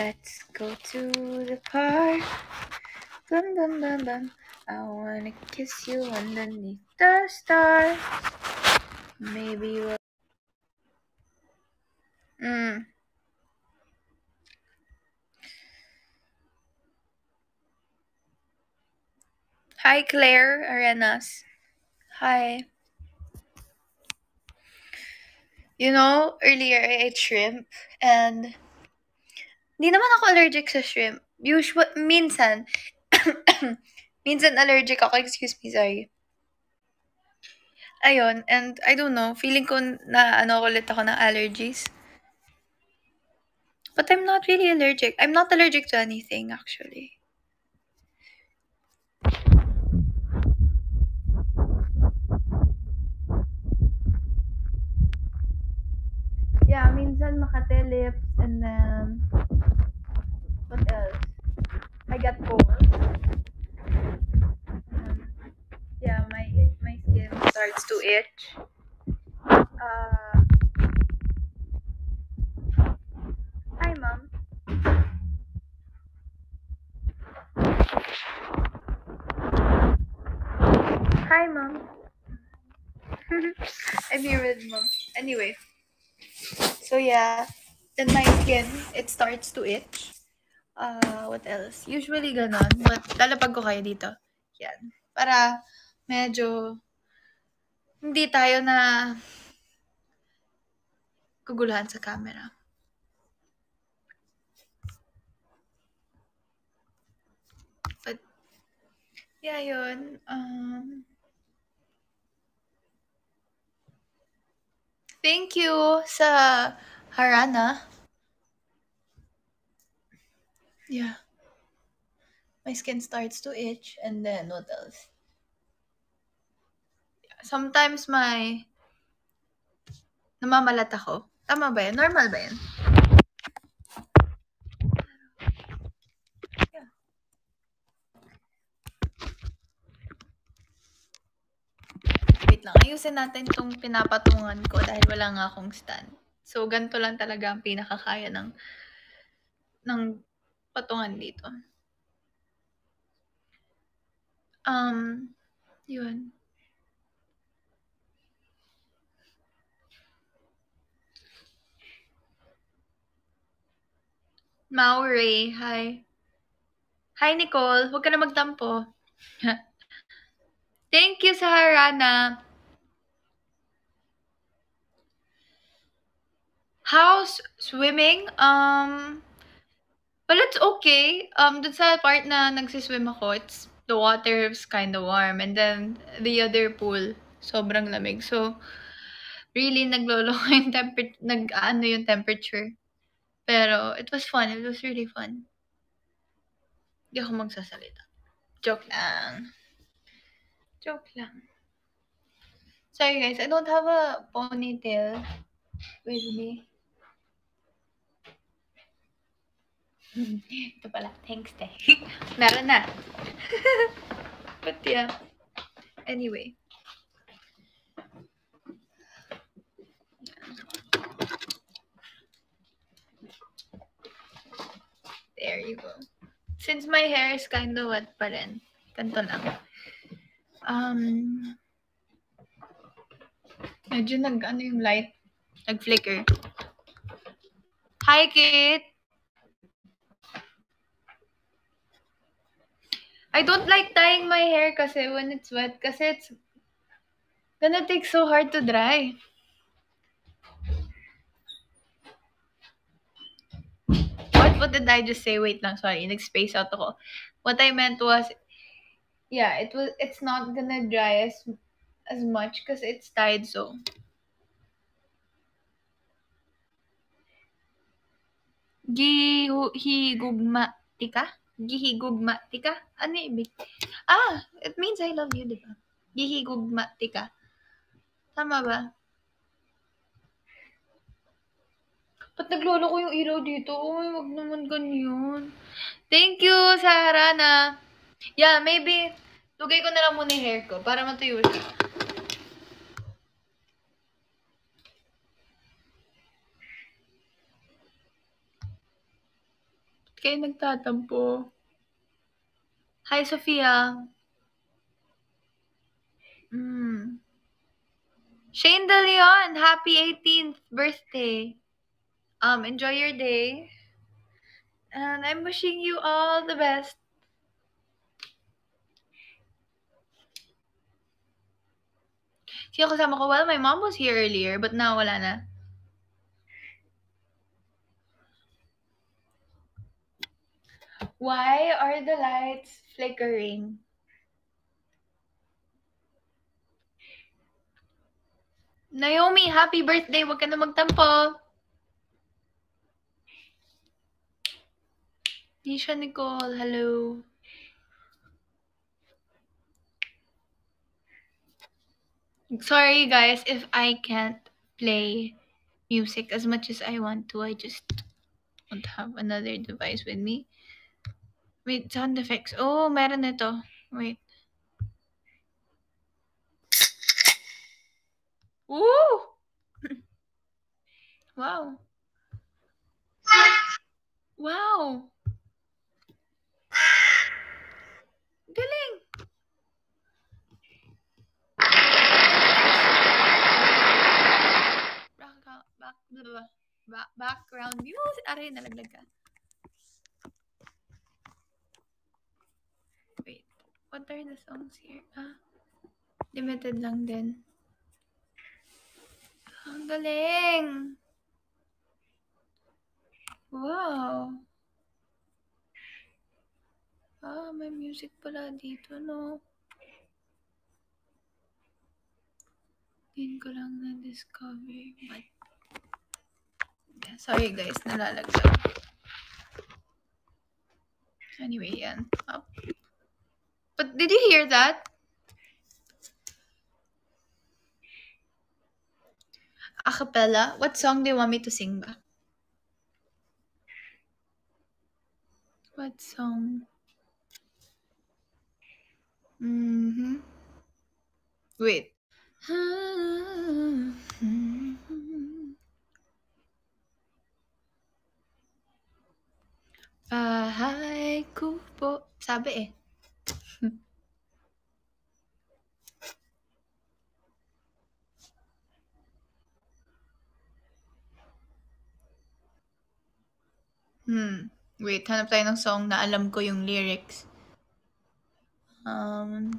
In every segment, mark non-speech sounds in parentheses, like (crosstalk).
Let's go to the park. Bum, bum, bum, bum. I wanna kiss you underneath the stars. Maybe we'll. Mm. Hi, Claire Arenas. Hi. You know, earlier I ate shrimp and hindi naman ako allergic sa shrimp. Usual, minsan, (coughs) minsan allergic ako, excuse me, sorry. Ayun, and I don't know, feeling ko na ano ulit ako ng allergies. But I'm not really allergic. I'm not allergic to anything, actually. Yeah, minsan Makate Hi, mom. I'm here with mom. Anyway, so yeah, then my skin it starts to itch. Uh, what else? Usually ganon, but lalapag ko kayo dito. Yan. Para medyo hindi tayo na kaguluhan sa camera. But, yeah, yun. Um, thank you sa Harana. Yeah. My skin starts to itch and then what else? Sometimes my namamalat ako. Tama ba yan? Normal ba yan? Wait lang. Ayusin natin itong pinapatungan ko dahil wala nga akong stand. So, ganito lang talaga ang pinakakaya ng ng patungan dito. Um, yun. Mauri, hi. Hi, Nicole. Huwag ka na magtampo. (laughs) Thank you sa How's swimming? Um, well, it's okay. Um, dun sa part na nagsiswim ako, it's the water is kind of warm. And then, the other pool, sobrang lamig. So, really, naglolo (laughs) yung temperature, nag-ano yung temperature. Pero, it was fun. It was really fun. Hindi ako magsasalita. Joke lang. Joke lang. Sorry guys, I don't have a ponytail with me. (laughs) Ito pala. Thanks, te. (laughs) Meron na. (laughs) But yeah. Anyway. There you go. Since my hair is kind of wet pa rin, ganito lang. Um, medyo nag, ano yung light, nag-flicker. Hi, Kate! I don't like tying my hair kasi when it's wet kasi it's gonna take so hard to dry. What what did I just say? Wait lang, sorry. Nag-space out ako. What I meant was yeah, it was it's not gonna dry as as much because it's tied so. Gihigugmatika? Gihigugmatika? Ano ibig? Ah, it means I love you, di ba? Gihigugmatika. Tama ba? Ba't naglolo ko yung ilaw dito? Uy, wag naman ganyan. Thank you, Sarana. Yeah, maybe, lugay ko na lang muna yung hair ko para matuyo siya. Kayo nagtatampo? Hi, Sophia. Mm. Shane De Leon, happy 18th birthday. Um, enjoy your day. And I'm wishing you all the best. Sino kasama ko? Well, my mom was here earlier, but now wala na. Why are the lights flickering? Naomi, happy birthday! Huwag ka na magtampo. Nisha Nicole, hello. Sorry guys if I can't play music as much as I want to. I just don't have another device with me. Wait, sound effects. Oh, meron ito. Wait. Woo! (laughs) wow. Wow. Galing. Background music. Aray, nalaglag ka. Wait, what are the songs here? Ah, limited lang din. Ang galing! Wow! Ah, may music pala dito, no? Din ko lang na-discover. But... Yeah, sorry guys, nalalaglag. Anyway, yan. Up. But did you hear that? A cappella? What song do you want me to sing ba? What song? Mm-hmm. Wait. Bahay ko po. Sabi eh. Hmm. Wait, hanap tayo ng song na alam ko yung lyrics. Um,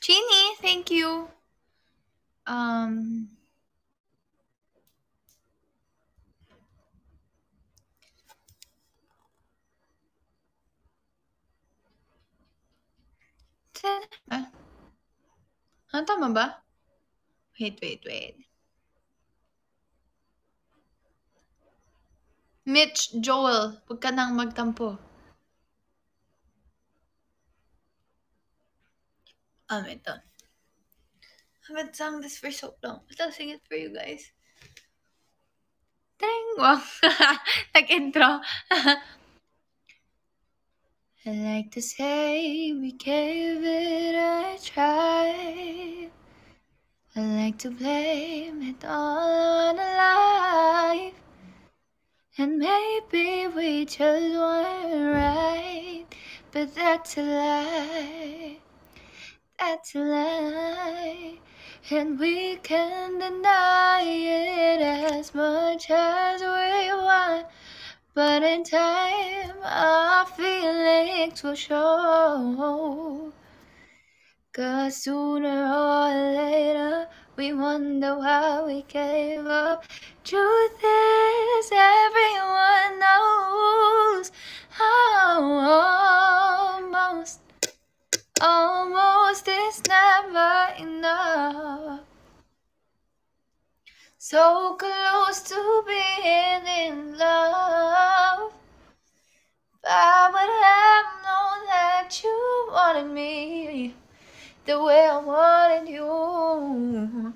Chini, thank you. Um, ah. Ah, tama ba? Wait, wait, wait. Mitch, Joel, huwag ka nang magtampo. Um, ito. I haven't sung this for so long. But I'll sing it for you guys. Dang! Wow! (laughs) Nag-intro. (laughs) I like to say we gave it a try. I like to blame it all on life. And maybe we just weren't right. But that's a lie. That's a lie. And we can deny it as much as we want. But in time, our feelings will show. Cause sooner or later, we wonder why we gave up. Truth is, everyone knows. how almost, almost is never enough. So close to being in love. I would have known that you wanted me the way I wanted you.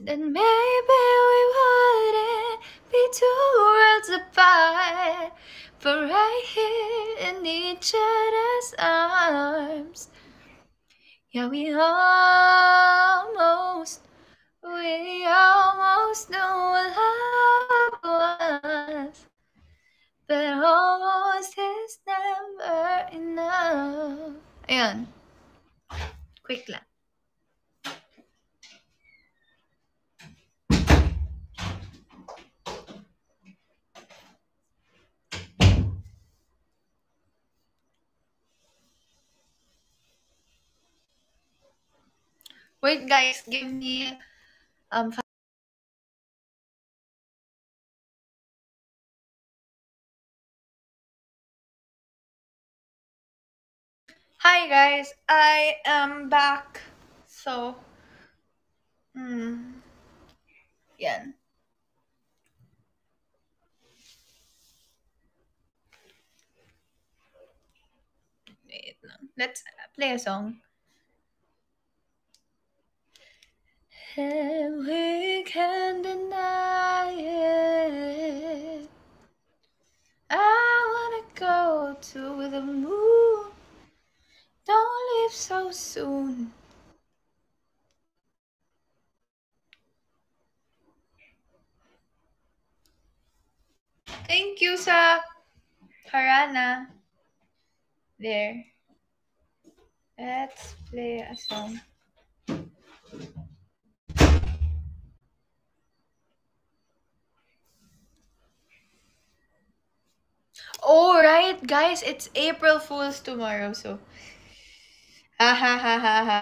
Then maybe we wouldn't be two worlds apart, but right here in each other's arms. Yeah, we almost, we almost know what love was, but almost is never enough. Ayan. Quickly. Wait guys, give me um Hi guys, I am back. So, hmm, yeah. Let's play a song. And we can deny it. I wanna go to the moon don't leave so soon. Thank you sa Harana. There. Let's play a song. Oh, right, guys, it's April Fool's tomorrow, so Ha ha ha ha ha.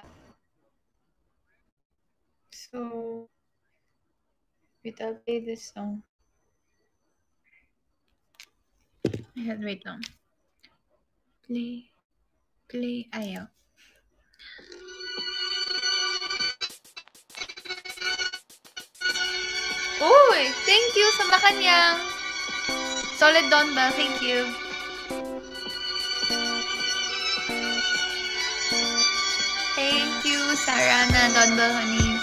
So, wait, I'll play this song. Ayan, wait lang. Play. Play. Ayaw. Uy! Thank you sa Makanyang! Solid Don ba? Thank you. Sarah and Don Belhanis.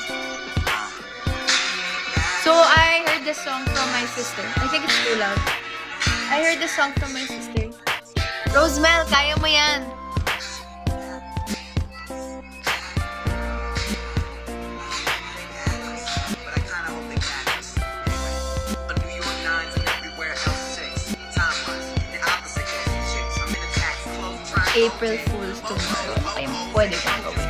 So I heard this song from my sister. I think it's too loud. I heard this song from my sister. Rosemel, kaya mo yan. April Fool's tomorrow. Ayun, pwede kang gawin.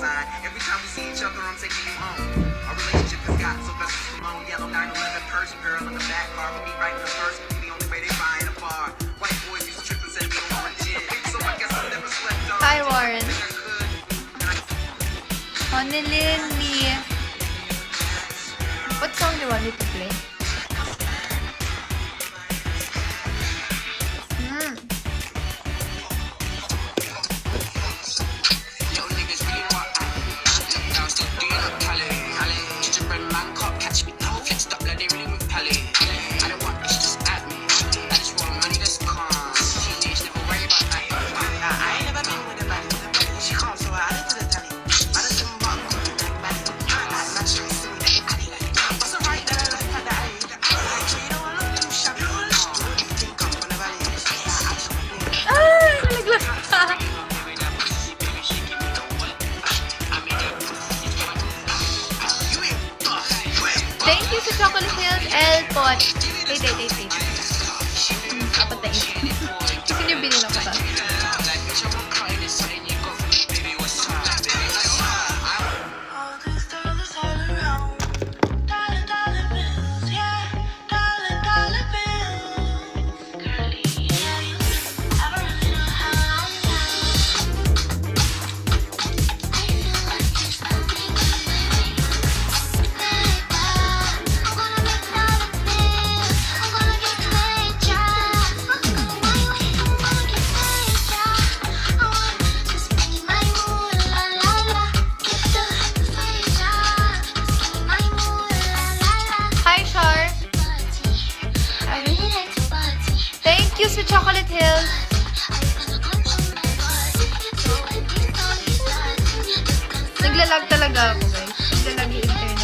sign. El Pot. Dei. talaga ako guys. Hindi talaga i-intend.